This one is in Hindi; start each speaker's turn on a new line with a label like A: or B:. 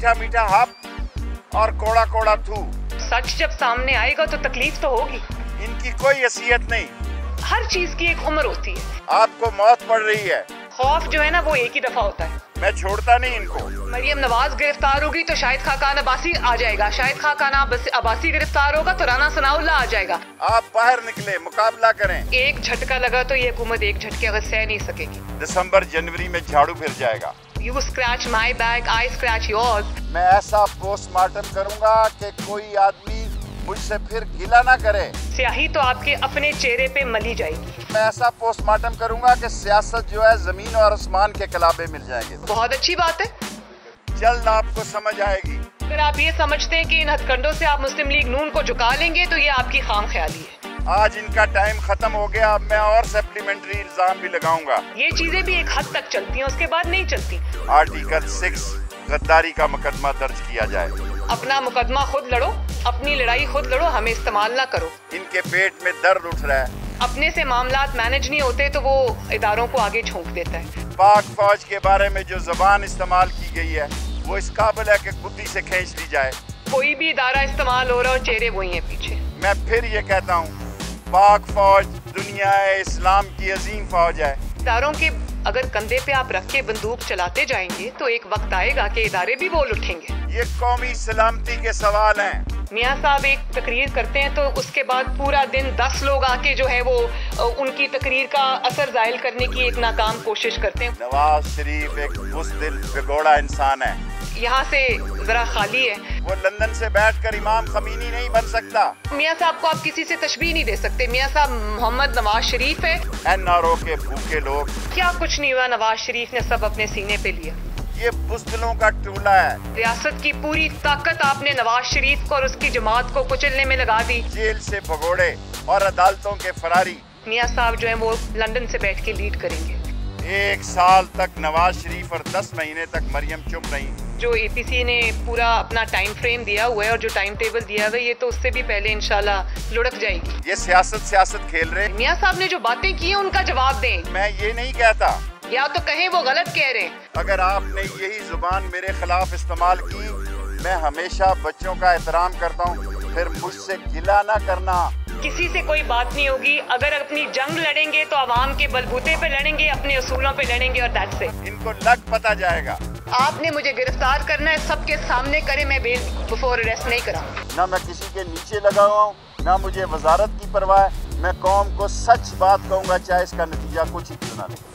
A: मीठा मीठा हप और कोड़ा कोड़ा थू।
B: सच जब सामने आएगा तो तकलीफ़ तो होगी।
A: इनकी कोई हैसियत नहीं।
B: हर चीज़ की एक उम्र होती है।
A: आपको मौत पड़ रही है।
B: खौफ जो है ना वो एक ही दफ़ा होता है।
A: मैं छोड़ता नहीं इनको।
B: मरियम नवाज़ गिरफ़्तार होगी तो शाहिद खाकान अब्बासी आ जाएगा। शाहिद खाकान अब्बासी गिरफ़्तार होगा तो राना सनाउल्ला आ जाएगा।
A: आप बाहर निकले मुकाबला करें।
B: एक झटका लगा तो ये हुकूमत एक झटके अगर सह नहीं सकेगी।
A: दिसंबर जनवरी में झाड़ू फिर जाएगा।
B: You scratch my bag I scratch yours
A: मैं ऐसा पोस्टमार्टम करूँगा कि कोई आदमी मुझसे फिर गिला ना करे।
B: स्याही तो आपके अपने चेहरे पे मली जाएगी।
A: मैं ऐसा पोस्टमार्टम करूँगा कि सियासत जो है ज़मीन और आसमान के कलाबे मिल जाएँगे।
B: बहुत अच्छी बात है।
A: जल्द आपको समझ आएगी।
B: अगर आप ये समझते हैं कि इन हथकंडों से आप मुस्लिम लीग नून को झुका लेंगे तो ये आपकी खाम ख्याली है।
A: आज इनका टाइम खत्म हो गया अब मैं और सप्लीमेंट्री इल्ज़ाम भी लगाऊँगा।
B: ये चीज़ें भी एक हद तक चलती हैं उसके बाद नहीं चलती।
A: आर्टिकल सिक्स गद्दारी का मुकदमा दर्ज किया जाए।
B: अपना मुकदमा खुद लड़ो अपनी लड़ाई खुद लड़ो हमें इस्तेमाल ना करो।
A: इनके पेट में दर्द उठ रहा है।
B: अपने से मामला मैनेज नहीं होते तो वो इदारों को आगे झोंक देता है।
A: पाक फौज के बारे में जो जबान इस्तेमाल की गई है वो इस काबिल है कि बुद्धि से खींच ली जाए।
B: कोई भी इदारा इस्तेमाल हो रहा और चेहरे वही है पीछे।
A: मैं फिर ये कहता हूँ पाक फौज दुनिया इस्लाम की अजीम फौज है।
B: इदारों के अगर कंधे पे आप रख के बंदूक चलाते जाएँगे तो एक वक्त आएगा कि इदारे भी बोल उठेंगे।
A: ये कौमी सलामती के सवाल हैं।
B: मियाँ साहब एक तकरीर करते हैं तो उसके बाद पूरा दिन दस लोग आके जो है वो उनकी तकरीर का असर जायल करने की एक नाकाम कोशिश करते हैं।
A: नवाज़ शरीफ एक बुजदिल बिगोड़ा इंसान है।
B: यहाँ से जरा खाली है।
A: वो लंदन से बैठकर इमाम खमीनी नहीं बन सकता।
B: मियाँ साहब को आप किसी से तशबीह नहीं दे सकते। मियाँ साहब मोहम्मद नवाज़ शरीफ है।
A: एन आर ओ के भूखे लोग।
B: क्या कुछ नहीं हुआ नवाज़ शरीफ ने सब अपने सीने पे लिया
A: ये बुजदिलों का टूला है।
B: रियासत की पूरी ताकत आपने नवाज़ शरीफ को और उसकी जमात को कुचलने में लगा दी।
A: जेल से भगोड़े और अदालतों के फरारी।
B: मियाँ साहब जो है वो लंदन से बैठ के लीड करेंगे।
A: एक साल तक नवाज़ शरीफ और दस महीने तक मरियम चुप रही।
B: जो एपीसी ने पूरा अपना टाइम फ्रेम दिया हुआ है और जो टाइम टेबल दिया हुआ है ये तो उससे भी पहले इंशाल्लाह लुढ़क जाएगी।
A: ये सियासत सियासत खेल रहे
B: मियाँ साहब ने जो बातें की हैं उनका जवाब दें।
A: मैं ये नहीं कहता
B: या तो कहें वो गलत कह रहे। हैं
A: अगर आपने यही ज़ुबान मेरे खिलाफ इस्तेमाल की मैं हमेशा बच्चों का एहतराम करता हूँ। फिर मुझसे गिला ना करना।
B: किसी से कोई बात नहीं होगी। अगर अपनी जंग लड़ेंगे तो आवाम के बलबूते पे लड़ेंगे अपने असूलों पे लड़ेंगे और दैट से
A: इनको लग पता जाएगा।
B: आपने मुझे गिरफ़्तार करना है सबके सामने करे मैं बेल बिफोर अरेस्ट नहीं करा
A: ना मैं किसी के नीचे लगा हुआ हूँ ना मुझे वजारत की परवाह मैं कौम को सच बात कहूँगा चाहे इसका नतीजा कुछ ही क्यों ना निकले